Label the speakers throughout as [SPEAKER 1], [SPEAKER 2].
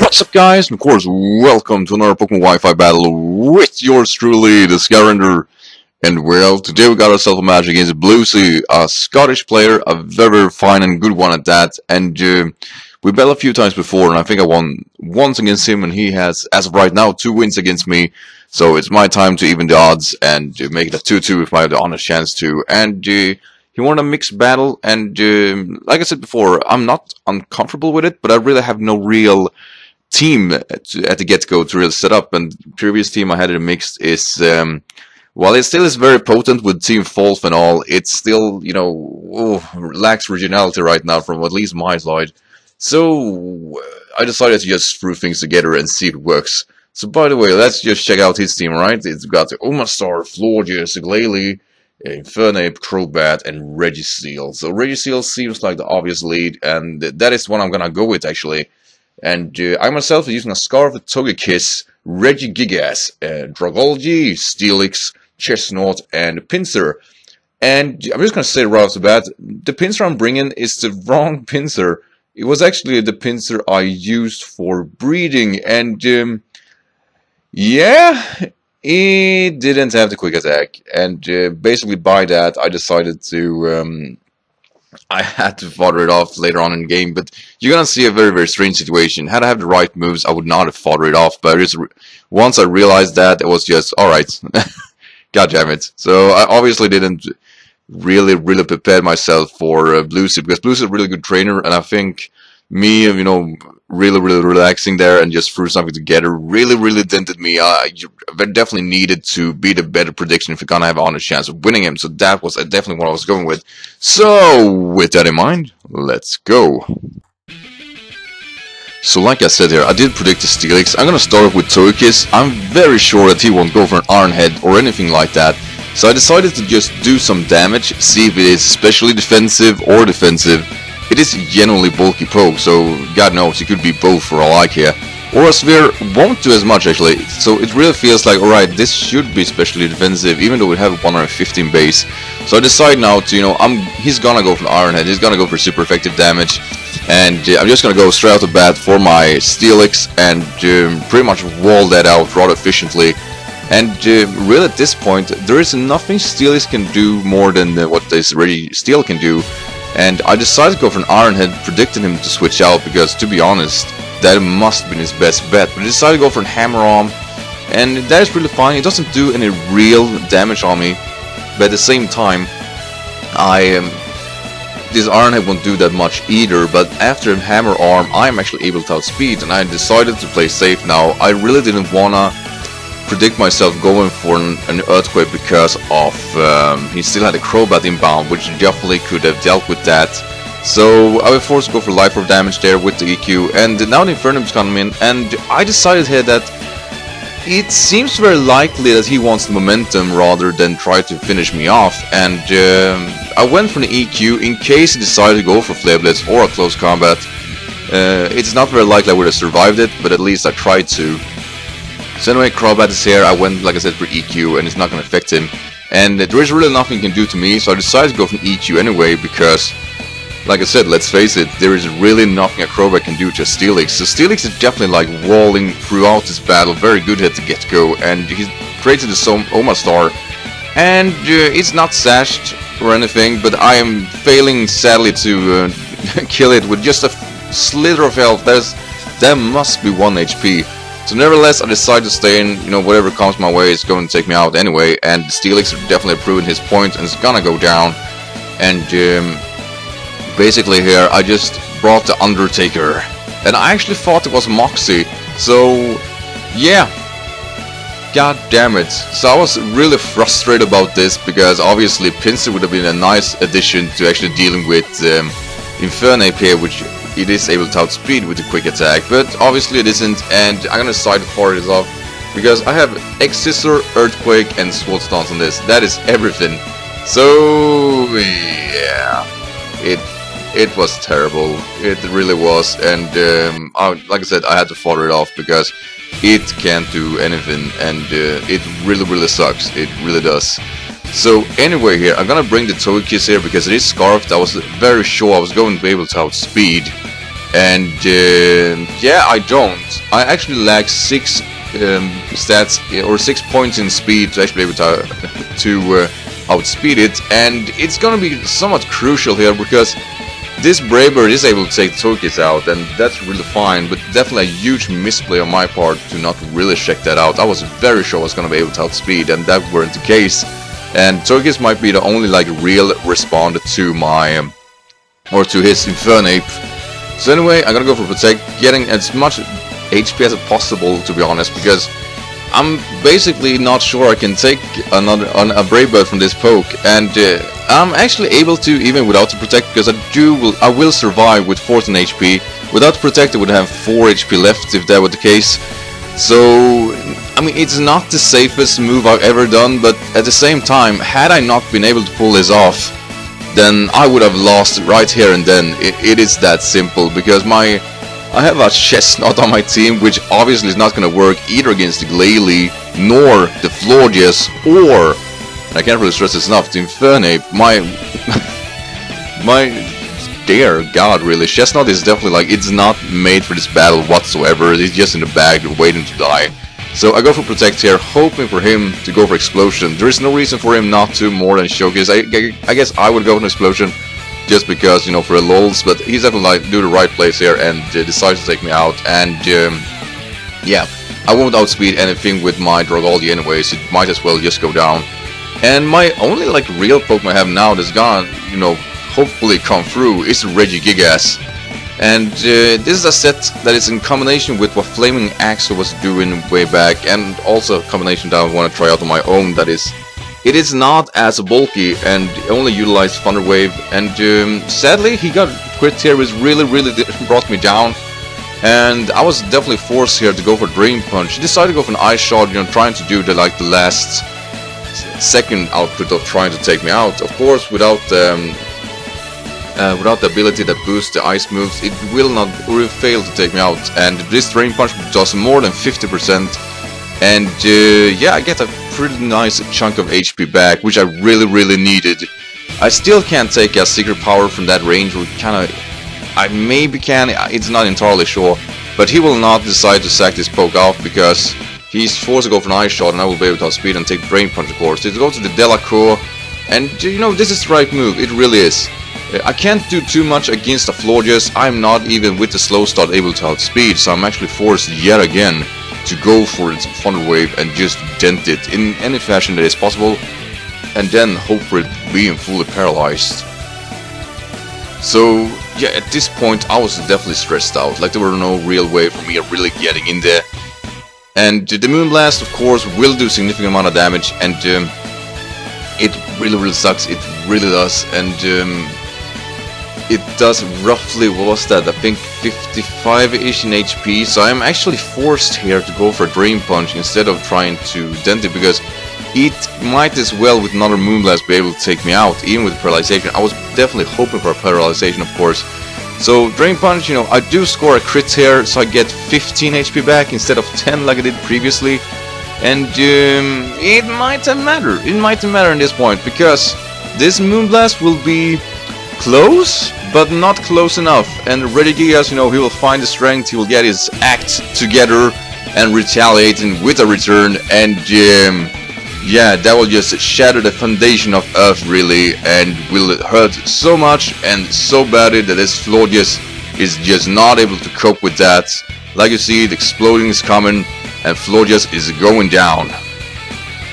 [SPEAKER 1] What's up guys, and of course, welcome to another Pokemon Wi-Fi battle with yours truly, the Skyrander. And well, today we got ourselves a match against Bluezy, a Scottish player, a very, fine and good one at that. And uh, we battled a few times before, and I think I won once against him, and he has, as of right now, two wins against me. So it's my time to even the odds and uh, make it a 2-2 if I have the honest chance to. And uh, he wanted a mixed battle, and um, like I said before, I'm not uncomfortable with it, but I really have no real team at, at the get-go to really set up. And previous team I had it mixed is, um, while it still is very potent with Team Wolf and all, it still, you know, lacks originality right now from at least my side. So I decided to just throw things together and see if it works. So by the way, let's just check out his team, right? It's got Omastar, Florges, Glalie, Infernape, Crobat, and Registeel. So Registeel seems like the obvious lead, and that is what I'm gonna go with actually. And uh, I myself is using a Scarf, Togekiss, Regigigas, uh, Dragalge, Steelix, Chesnaught, and Pinsir. And I'm just to say right off the bat, the Pinsir I'm bringing is the wrong Pinsir. It was actually the Pinsir I used for breeding, and um, yeah, it didn't have the quick attack. And uh, basically by that, I decided to um, I had to fodder it off later on in the game, but you're gonna see a very, very strange situation. Had I have the right moves, I would not have foddered it off, but just once I realized that, it was just, alright, god damn it. So I obviously didn't really, really prepare myself for uh, Bluezy, because Bluezy is a really good trainer, and I think me, you know, really, really relaxing there and just threw something together really, really dented me. I definitely needed to be the better prediction if you're gonna have honest chance of winning him. So that was definitely what I was going with. So, with that in mind, let's go. So like I said here, I did predict the Steelix. I'm gonna start off with Togekiss. I'm very sure that he won't go for an Iron Head or anything like that. So I decided to just do some damage, see if it is specially defensive or defensive, it is genuinely bulky poke, so god knows, it could be both for all I care. Aura Sphere won't do as much actually, so it really feels like, alright, this should be especially defensive, even though we have 115 base. So I decide now to, you know, I'm he's gonna go for Iron Head, he's gonna go for super effective damage, and uh, I'm just gonna go straight out the bat for my Steelix and um, pretty much wall that out rather efficiently. And uh, really at this point, there is nothing Steelix can do more than uh, what this Registeel can do, and I decided to go for an Iron Head, predicting him to switch out because, to be honest, that must have been his best bet. But I decided to go for a Hammer Arm, and that is really fine. It doesn't do any real damage on me, but at the same time, I um, this Iron Head won't do that much either, but after a Hammer Arm, I am actually able to outspeed, and I decided to play safe now. I really didn't wanna predict myself going for an, an Earthquake because of um, he still had a Crobat inbound, which definitely could have dealt with that. So I was forced to go for life or damage there with the EQ, and now the Infernape's coming in, and I decided here that it seems very likely that he wants the momentum rather than try to finish me off, and um, I went for the EQ in case he decided to go for Flare Blitz or a close combat. Uh, it's not very likely I would have survived it, but at least I tried to. So anyway, Crobat is here, I went, like I said, for EQ, and it's not going to affect him. And there is really nothing he can do to me, so I decided to go for EQ anyway, because, like I said, let's face it, there is really nothing a Crobat can do to Steelix. So Steelix is definitely like walling throughout this battle, very good at the get-go, and he's created the Omastar, and uh, it's not sashed or anything, but I am failing sadly to uh, kill it with just a slither of health. There's, there must be 1 HP. So nevertheless, I decided to stay in, you know, whatever comes my way is going to take me out anyway, and Steelix definitely proven his point, and it's gonna go down. And um, basically here, I just brought the Undertaker, and I actually thought it was Moxie, so yeah. God damn it. So I was really frustrated about this, because obviously Pinsir would have been a nice addition to actually dealing with um, Infernape here, which it is able to outspeed with a quick attack, but obviously it isn't, and I'm gonna side for this off, because I have X-Scissor, Earthquake, and Swords Dance on this. That is everything. So, yeah. It it was terrible. It really was, and um, I, like I said, I had to fire it off because it can't do anything, and uh, it really, really sucks. It really does. So anyway here, I'm gonna bring the Togekiss here because it is Scarfed. I was very sure I was going to be able to outspeed. And uh, yeah, I don't. I actually lack 6 um, stats, or 6 points in speed to actually be able to, to uh, outspeed it. And it's gonna be somewhat crucial here because this Braver is able to take Togekiss out, and that's really fine, but definitely a huge misplay on my part to not really check that out. I was very sure I was to be able to outspeed, and that weren't the case. And Togekiss might be the only like real respond to my, um, or to his Infernape. So anyway, I'm gonna go for Protect, getting as much HP as possible, to be honest, because I'm basically not sure I can take another a Brave Bird from this poke, and uh, I'm actually able to even without the Protect because I do will I will survive with 14 HP. Without Protect I would have 4 HP left if that were the case. So I mean it's not the safest move I've ever done, but at the same time, had I not been able to pull this off, then I would have lost right here and then. it, it is that simple because my I have a Chesnaught on my team, which obviously is not going to work either against the Glalie, nor the Florges, or, I can't really stress this enough, the Infernape, my, my dear god really, Chesnaught is definitely like, it's not made for this battle whatsoever, it's just in the bag waiting to die. So I go for Protect here, hoping for him to go for Explosion. There is no reason for him not to more than Showcase. I, I guess I would go for Explosion, just because, you know, for the lulz, but he's definitely like, do the right place here and uh, decides to take me out, and um, yeah, I won't outspeed anything with my Dragalge anyways, it might as well just go down. And my only like real Pokemon I have now that's gonna, you know, hopefully come through is Regigigas. And uh, this is a set that is in combination with what Flaming Axel was doing way back, and also a combination that I want to try out on my own that is it is not as bulky and only utilized Thunder Wave and um, sadly he got crit here which really really brought me down and I was definitely forced here to go for Drain Punch. Decided to go for an Ice Shard, you know, trying to do the like the last second output of trying to take me out. Of course, without um, uh, without the ability that boosts the ice moves, it will not will fail to take me out. And this Drain Punch does more than 50%. And uh, yeah, I get a pretty nice chunk of HP back, which I really, really needed. I still can't take a Secret Power from that range, we kinda... I maybe can, it's not entirely sure. But he will not decide to sack this poke off, because he's forced to go for an Ice Shard, and I will be able to outspeed and take Drain Punch, of course. It goes to the Delacour, and you know, this is the right move, it really is. I can't do too much against the Florges, I'm not even with the slow start able to outspeed, so I'm actually forced yet again to go for its Thunder Wave and just dent it in any fashion that is possible and then hope for it being fully paralyzed. So yeah, at this point I was definitely stressed out, like there were no real way for me of really getting in there. And the Moonblast of course will do significant amount of damage and um, it really really sucks, it really does and um, it does roughly, was that, I think 55-ish in HP, so I'm actually forced here to go for Drain Punch instead of trying to dent it, because it might as well with another Moonblast be able to take me out, even with Paralyzation. I was definitely hoping for Paralyzation, of course. So Drain Punch, you know, I do score a crit here, so I get 15 HP back instead of 10 like I did previously. And um, it might matter, it might matter in this point, because this Moonblast will be close, but not close enough. And Regigigas, you know, he will find the strength, he will get his act together and retaliating with a return. And um, yeah, that will just shatter the foundation of Earth, really, and will hurt so much and so badly that this Florges is just not able to cope with that. Like you see, the exploding is coming, and Florges is going down.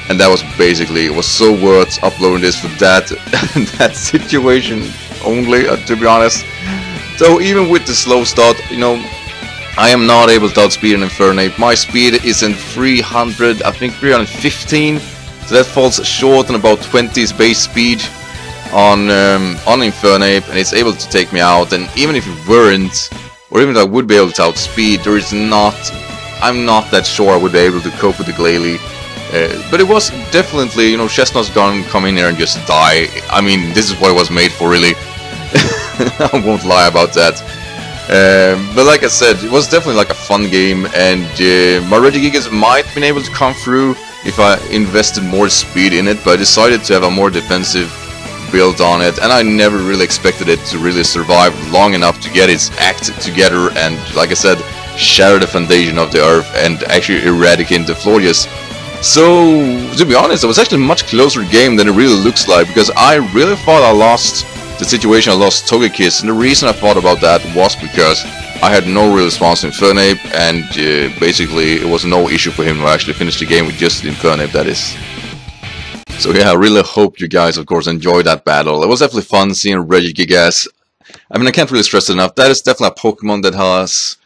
[SPEAKER 1] And that was basically, it was so worth uploading this for that, that situation only, uh, to be honest. So even with the slow start, you know, I am not able to outspeed an Infernape. My speed is in 300, I think 315, so that falls short on about 20's base speed on um, on Infernape, and it's able to take me out. And even if it weren't, or even if I would be able to outspeed, there is not, I'm not that sure I would be able to cope with the Glalie. Uh, but it was definitely, you know, Chesnaught's gonna come in here and just die. I mean, this is what it was made for, really I won't lie about that. Um, but like I said, it was definitely like a fun game, and uh, my Regigigas might have been able to come through if I invested more speed in it, but I decided to have a more defensive build on it, and I never really expected it to really survive long enough to get its act together and, like I said, shatter the foundation of the earth and actually eradicate the Florges. So, to be honest, it was actually a much closer game than it really looks like, because I really thought I lost the situation I lost Togekiss, and the reason I thought about that was because I had no real response to Infernape, and uh, basically it was no issue for him to actually finish the game with just Infernape, that is. So yeah, I really hope you guys, of course, enjoyed that battle. It was definitely fun seeing Regigigas. I mean, I can't really stress it enough, that is definitely a Pokemon that has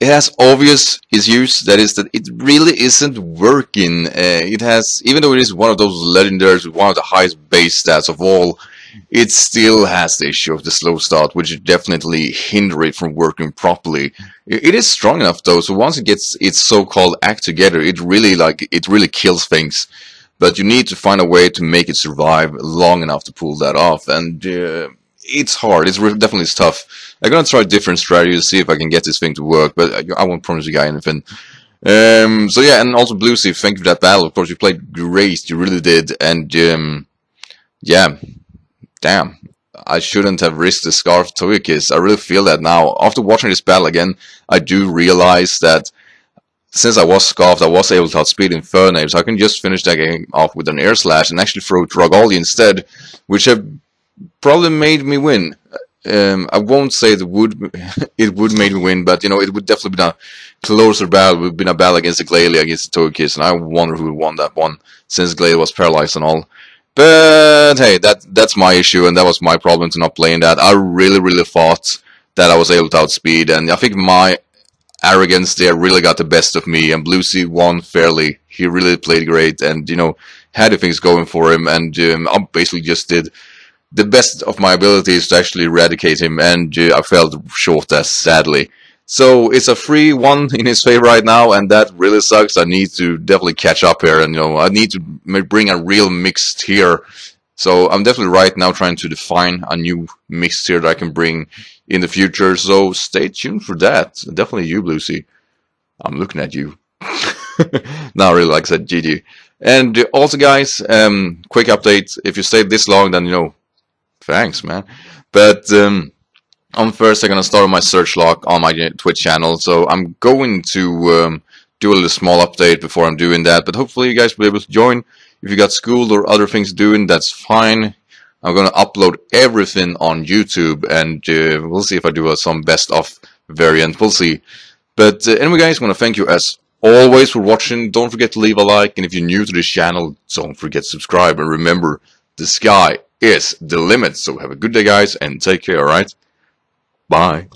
[SPEAKER 1] it has obvious issues. That is that it really isn't working. Uh, it has, even though it is one of those legendaries with one of the highest base stats of all, it still has the issue of the slow start, which definitely hinder it from working properly. It is strong enough though, so once it gets its so-called act together, it really like it really kills things. But you need to find a way to make it survive long enough to pull that off, and uh, it's hard. It's definitely tough. I'm gonna try different strategies to see if I can get this thing to work, but I won't promise you guys anything. Um, so yeah, and also Bluezy, thank you for that battle. Of course, you played great, you really did, and um, yeah, damn, I shouldn't have risked the Scarf Togekiss. I really feel that now. After watching this battle again, I do realize that since I was Scarfed, I was able to outspeed Infernape, so I can just finish that game off with an Air Slash and actually throw Dragalge instead, which have probably made me win. Um, I won't say it would it would make me win, but you know it would definitely be a closer battle. Would been a battle against the Glalie against the Togekiss, and I wonder who won that one since Glalie was paralyzed and all. But hey, that that's my issue, and that was my problem to not playing that. I really, really thought that I was able to outspeed, and I think my arrogance there really got the best of me, and Bluezy won fairly. He really played great, and you know had the things going for him, and um, I basically just did the best of my abilities to actually eradicate him, and uh, I fell short as sadly. So it's a free one in his favor right now, and that really sucks. I need to definitely catch up here, and you know I need to bring a real mix tier. So I'm definitely right now trying to define a new mix tier that I can bring in the future. So stay tuned for that. Definitely you, Lucy. I'm looking at you. Not really, like I said, GG. And also, guys, um, quick update. If you stayed this long, then you know Thanks, man. But um, on first, I'm gonna start my search log on my Twitch channel. So I'm going to um, do a little small update before I'm doing that. But hopefully, you guys will be able to join. If you got school or other things doing, that's fine. I'm gonna upload everything on YouTube, and uh, we'll see if I do a, some best of variant. We'll see. But uh, anyway, guys, to thank you as always for watching. Don't forget to leave a like, and if you're new to this channel, don't forget to subscribe. And remember, the sky is the limit. So have a good day, guys, and take care, alright? Bye.